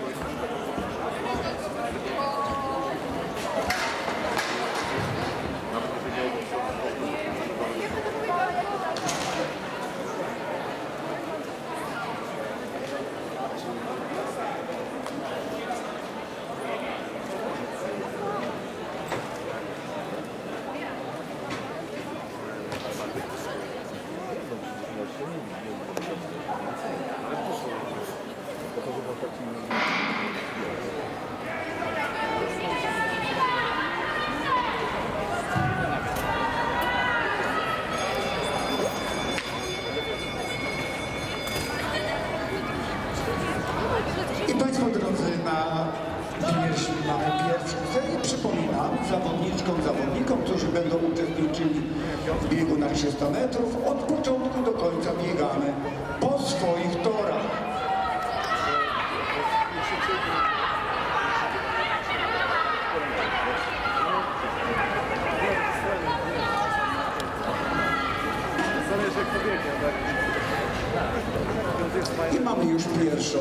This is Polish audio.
Gracias. I Państwo drodzy, na wiersz mamy pierwszy. Przypominam zawodniczkom, zawodnikom, którzy będą uczestniczyli w biegu na 300 metrów, od początku do końca biegamy. Po I mamy już pierwszą